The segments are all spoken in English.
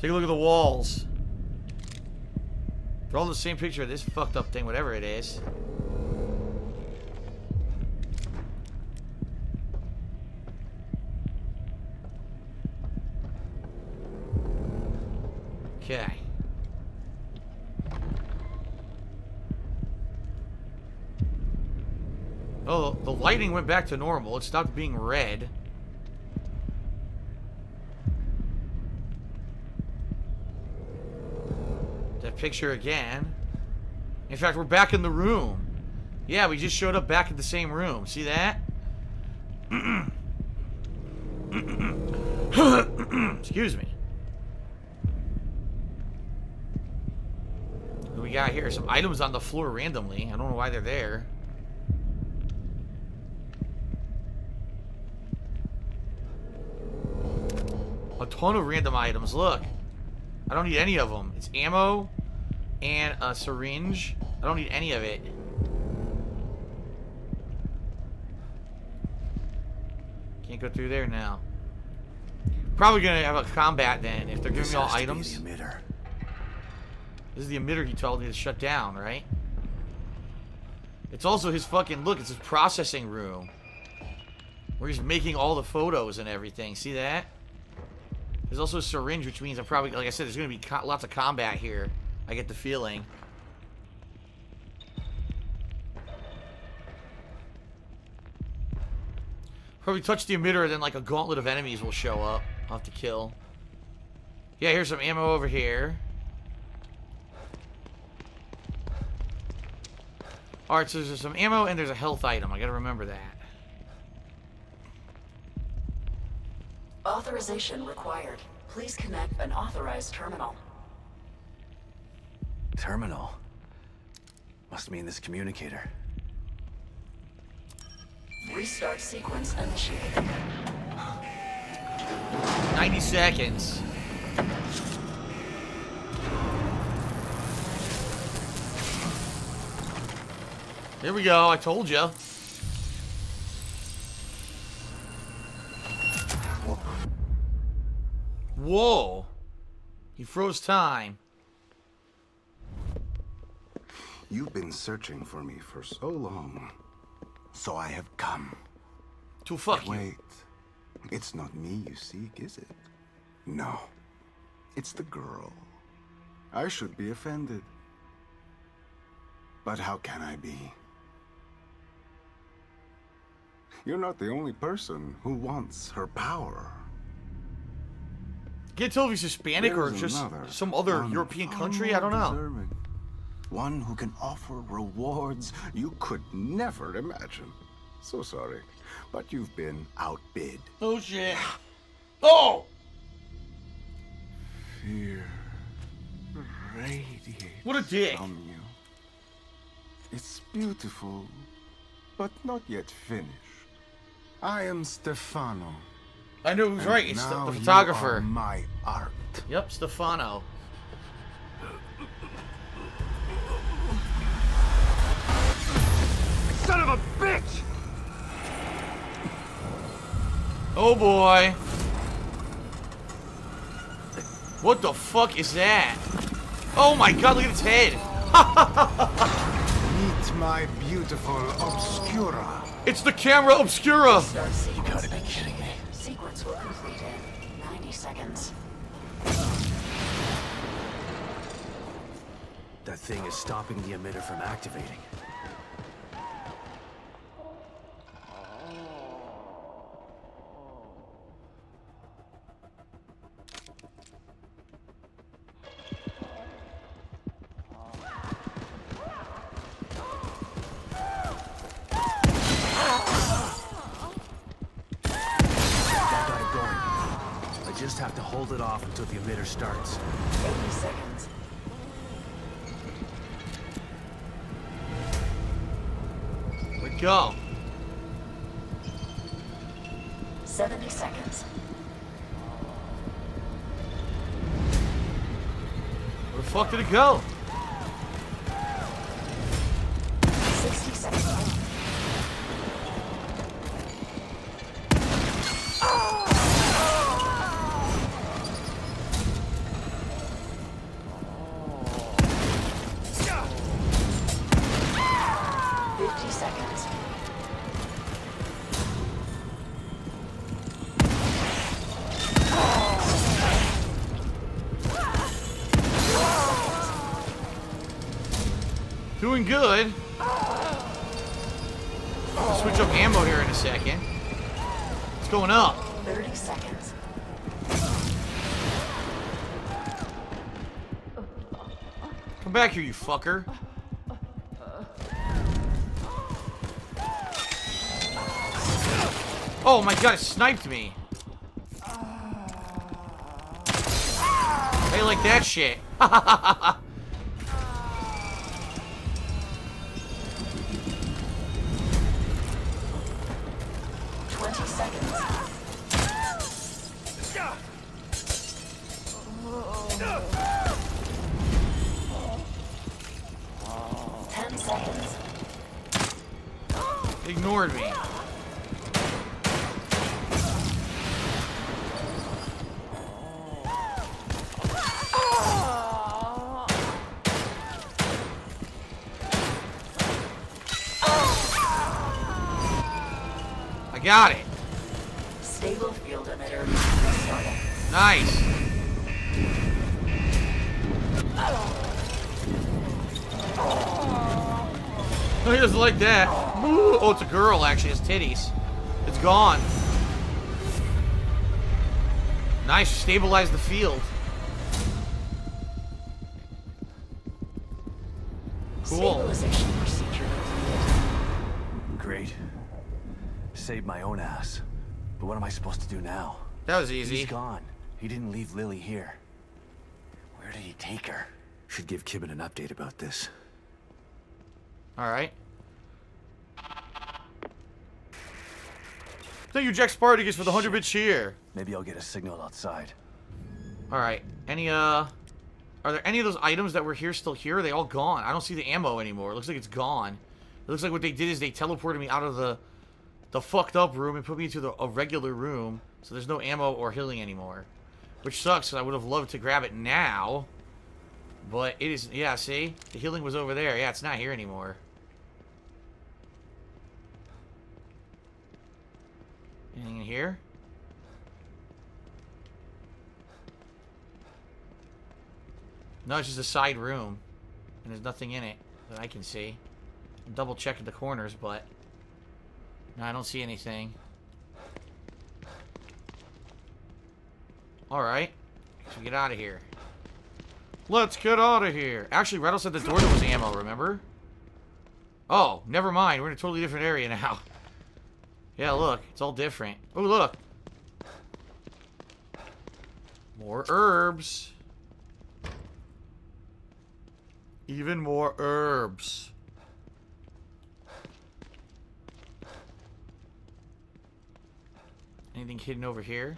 Take a look at the walls. They're all the same picture of this fucked up thing, whatever it is. Okay. Oh, the lighting went back to normal. It stopped being red. That picture again. In fact, we're back in the room. Yeah, we just showed up back in the same room. See that? Excuse me. What we got here? Some items on the floor randomly. I don't know why they're there. A ton of random items. Look. I don't need any of them. It's ammo and a syringe. I don't need any of it. Can't go through there now. Probably gonna have a combat then if they're giving me all has to be items. the emitter. This is the emitter he told me to shut down, right? It's also his fucking look. It's his processing room where he's making all the photos and everything. See that? There's also a syringe, which means I'm probably, like I said, there's gonna be co lots of combat here. I get the feeling. Probably touch the emitter, then like a gauntlet of enemies will show up. I'll have to kill. Yeah, here's some ammo over here. Alright, so there's some ammo and there's a health item. I gotta remember that. Authorization required. Please connect an authorized terminal. Terminal. Must mean this communicator. Restart sequence initiated. 90 seconds. Here we go. I told you. Whoa. He froze time. You've been searching for me for so long. So I have come. To fuck you. Wait. It's not me you seek, is it? No. It's the girl. I should be offended. But how can I be? You're not the only person who wants her power. Can't tell if he's Hispanic or just some other European country. I don't know. deserving. One who can offer rewards you could never imagine. So sorry, but you've been outbid. Oh shit. Oh! Fear radiates What a dick. from you. It's beautiful, but not yet finished. I am Stefano. I know who's and right. It's the, now the you photographer. are my art. Yep, Stefano. Son of a bitch! Oh boy. What the fuck is that? Oh my god, look at its head. Meet my beautiful Obscura. It's the camera obscura. You gotta be kidding me. Sequence will complete in 90 seconds. That thing is stopping the emitter from activating. That got it going. I just have to hold it off until the emitter starts. 80 seconds. Let go. 70 seconds. Where the fuck did it go? Good. Switch up ammo here in a second. It's going up. 30 seconds. Come back here, you fucker. Oh my god, it sniped me. Hey, like that shit. Ten seconds. Ignored me. I got it. Nice. Oh, he doesn't like that. Oh, it's a girl, actually. It's titties. It's gone. Nice. Stabilize the field. Cool. Stabilization procedure completed. Great. Saved my own ass. But what am I supposed to do now? That was easy. He's gone. He didn't leave Lily here. Where did he take her? Should give Kidman an update about this. Alright. Thank you, Jack Spartacus, for the 100 bit cheer. Maybe I'll get a signal outside. Alright. Any, uh... Are there any of those items that were here still here? Are they all gone? I don't see the ammo anymore. It looks like it's gone. It looks like what they did is they teleported me out of the the fucked up room and put me into the, a regular room. So there's no ammo or healing anymore. Which sucks, 'cause I would have loved to grab it now. But it is... Yeah, see? The healing was over there. Yeah, it's not here anymore. Anything in here? No, it's just a side room. And there's nothing in it that I can see. I'm double checking the corners, but... No, I don't see anything. Alright. Let's get out of here. Let's get out of here. Actually, Rattle said the door was ammo, remember? Oh, never mind. We're in a totally different area now. Yeah, look. It's all different. Oh, look. More herbs. Even more herbs. Anything hidden over here?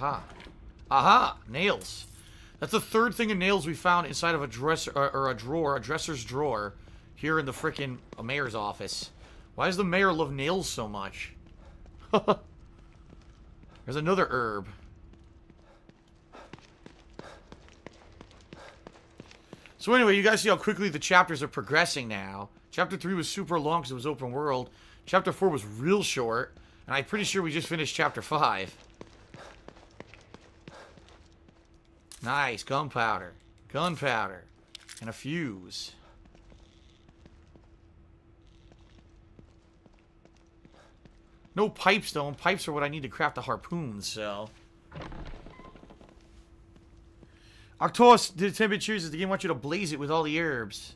Aha. Aha! Nails. That's the third thing of nails we found inside of a dresser or, uh, or a drawer, a dresser's drawer, here in the frickin' mayor's office. Why does the mayor love nails so much? There's another herb. So anyway, you guys see how quickly the chapters are progressing now. Chapter 3 was super long because it was open world. Chapter 4 was real short. And I'm pretty sure we just finished chapter 5. Nice, gunpowder. Gunpowder. And a fuse. No pipes, though. Pipes are what I need to craft the harpoons, so... Arctos did 10 bit cheers. The game wants you to blaze it with all the herbs.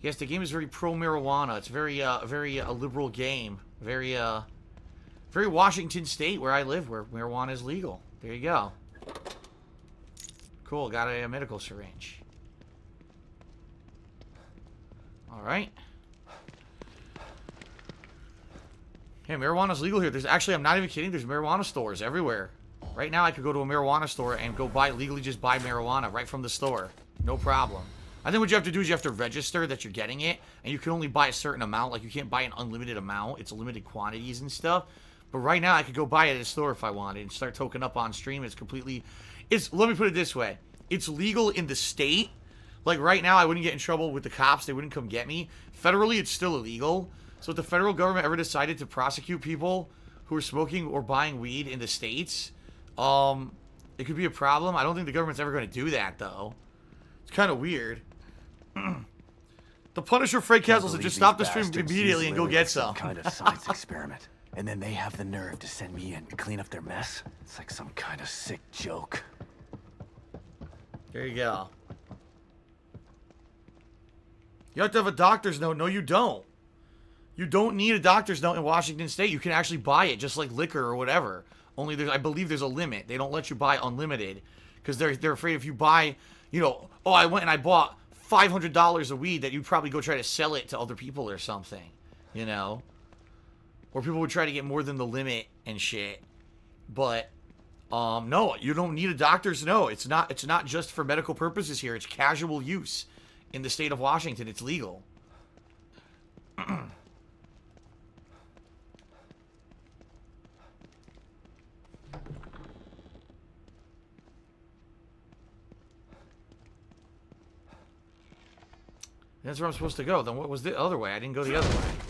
Yes, the game is very pro marijuana. It's very, uh, very uh, a liberal game. Very, uh, very Washington State where I live, where marijuana is legal. There you go. Cool. Got a, medical syringe. All right. Hey, marijuana's legal here. There's actually, I'm not even kidding. There's marijuana stores everywhere. Right now, I could go to a marijuana store and go buy, legally just buy marijuana right from the store. No problem. I think what you have to do is you have to register that you're getting it, and you can only buy a certain amount. Like, you can't buy an unlimited amount. It's limited quantities and stuff. But right now, I could go buy it at a store if I wanted and start token up on stream. It's completely... It's, let me put it this way. It's legal in the state. Like, right now, I wouldn't get in trouble with the cops. They wouldn't come get me. Federally, it's still illegal. So if the federal government ever decided to prosecute people who are smoking or buying weed in the states, um, it could be a problem. I don't think the government's ever going to do that though. It's kind of weird. the Punisher Frank Castle said, just stop the stream immediately and go get some some. kind of science experiment. And then they have the nerve to send me in to clean up their mess? It's like some kind of sick joke. There you go. You have to have a doctor's note. No, you don't. You don't need a doctor's note in Washington State. You can actually buy it just like liquor or whatever. Only there's, I believe there's a limit. They don't let you buy unlimited because they're they're afraid if you buy, you know, oh I went and I bought five hundred dollars of weed that you'd probably go try to sell it to other people or something, you know, or people would try to get more than the limit and shit. But um, no, you don't need a doctor's note. It's not. It's not just for medical purposes here. It's casual use in the state of Washington. It's legal. That's where I'm supposed to go. Then what was the other way? I didn't go the other way.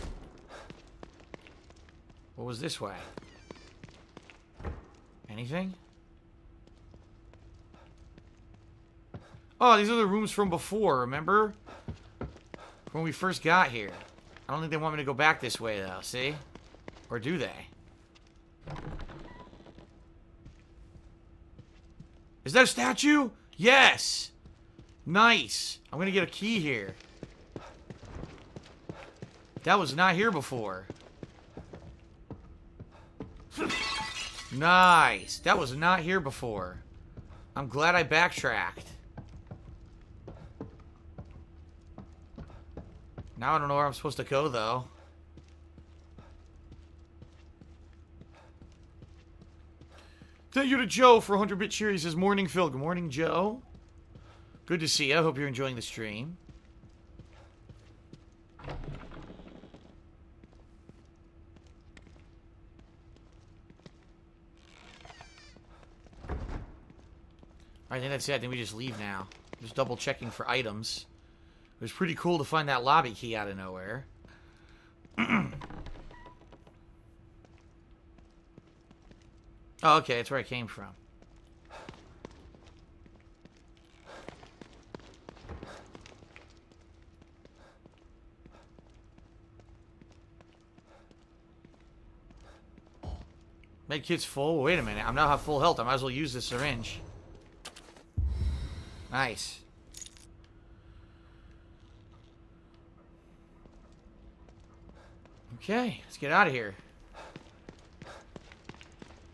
Was this way? Anything? Oh, these are the rooms from before, remember? When we first got here. I don't think they want me to go back this way, though, see? Or do they? Is that a statue? Yes! Nice! I'm gonna get a key here. That was not here before. Nice. That was not here before. I'm glad I backtracked. Now I don't know where I'm supposed to go, though. Thank you to Joe for 100-bit cheer. He says, Morning, Phil. Good morning, Joe. Good to see you. I hope you're enjoying the stream. I think that's it. I think we just leave now. Just double checking for items. It was pretty cool to find that lobby key out of nowhere. oh, okay. That's where I came from. Medkit's full. Wait a minute. I'm now have full health. I might as well use the syringe. Nice. Okay, let's get out of here.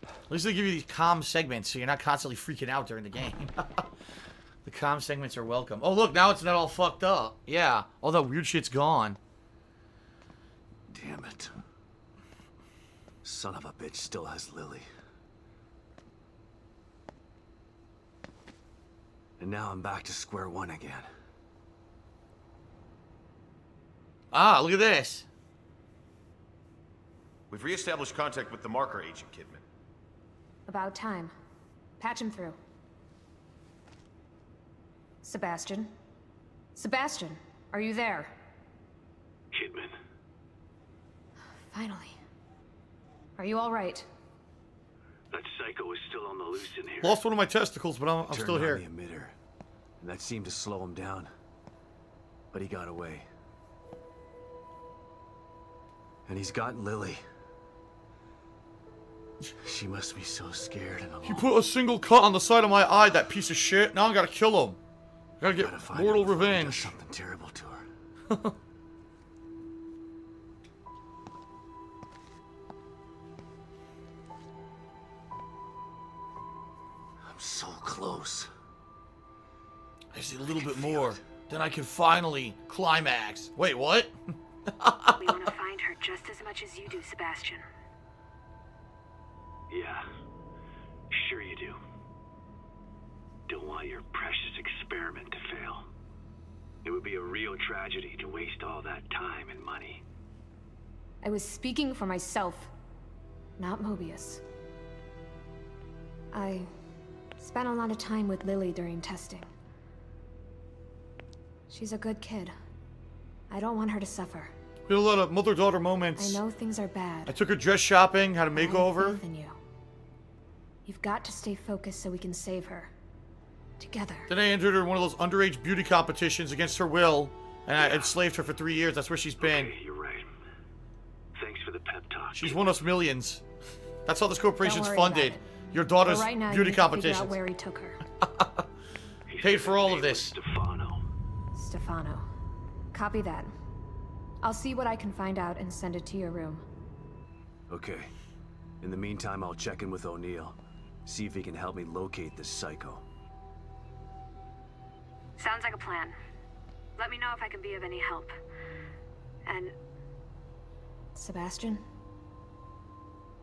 At least they give you these calm segments so you're not constantly freaking out during the game. the calm segments are welcome. Oh, look, now it's not all fucked up. Yeah, all that weird shit's gone. Damn it. Son of a bitch still has Lily. And now I'm back to square one again. Ah, look at this. We've reestablished contact with the marker agent, Kidman. About time. Patch him through. Sebastian? Sebastian, are you there? Kidman. Finally. Are you all right? That psycho is still on the loose in here. Lost one of my testicles, but I'm, I'm Turned still on here. And that seemed to slow him down. But he got away. And he's got Lily. She must be so scared and alone. He put a single cut on the side of my eye, that piece of shit. Now I gotta kill him. Gotta get Gotta mortal her before he does revenge. Something terrible to her. I'm so close. I just need a little bit more. Then I can finally climax. Wait, what? We want to find her just as much as you do, Sebastian. Yeah, sure you do. Don't want your precious experiment to fail. It would be a real tragedy to waste all that time and money. I was speaking for myself, not Mobius. I spent a lot of time with Lily during testing. She's a good kid. I don't want her to suffer. We had a lot of mother-daughter moments. I know things are bad. I took her dress shopping, had a but I have makeover. faith you. You've got to stay focused so we can save her. Together. Then I entered her in one of those underage beauty competitions against her will, and I enslaved her for three years. That's where she's been. Okay, you're right. Thanks for the pep talk. She's won us millions. That's how this corporation's funded. Your daughter's right now, beauty you need to figure competitions. out where he took her. Paid for all of name this. Was Stefano. Stefano. Copy that. I'll see what I can find out and send it to your room. Okay. In the meantime, I'll check in with O'Neal. See if he can help me locate this psycho. Sounds like a plan. Let me know if I can be of any help. And Sebastian,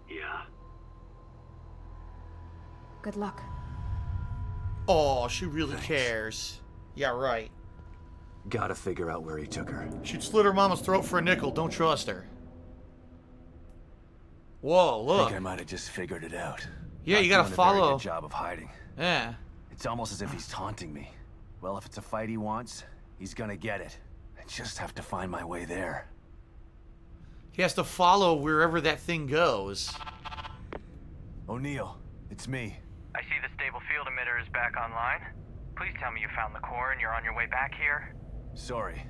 Yeah. good luck. Oh, she really cares. Yeah, right. Gotta figure out where he took her. She'd slit her mama's throat for a nickel. Don't trust her. Whoa, look. I look. think I might have just figured it out. Yeah, Not you gotta doing a very follow. good job of hiding. Yeah. It's almost as if he's taunting me. Well, if it's a fight he wants, he's gonna get it. I just have to find my way there. He has to follow wherever that thing goes. O'Neal, it's me. I see the stable field emitter is back online. Please tell me you found the core and you're on your way back here. Sorry.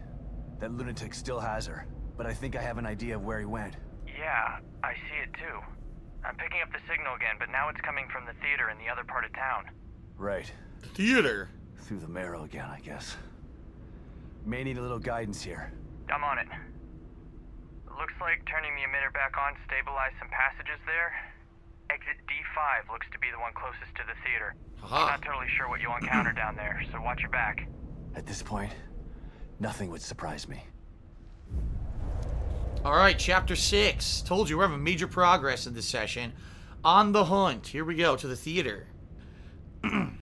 That lunatic still has her, but I think I have an idea of where he went. Yeah, I see it too. I'm picking up the signal again, but now it's coming from the theater in the other part of town. Right. Theater. Through the marrow again, I guess. May need a little guidance here. I'm on it. Looks like turning the emitter back on stabilized some passages there. Exit D5 looks to be the one closest to the theater. Aha. Not totally sure what you'll encounter down there, so watch your back. At this point, nothing would surprise me. All right, chapter six. Told you we're having major progress in this session. On the hunt. Here we go to the theater.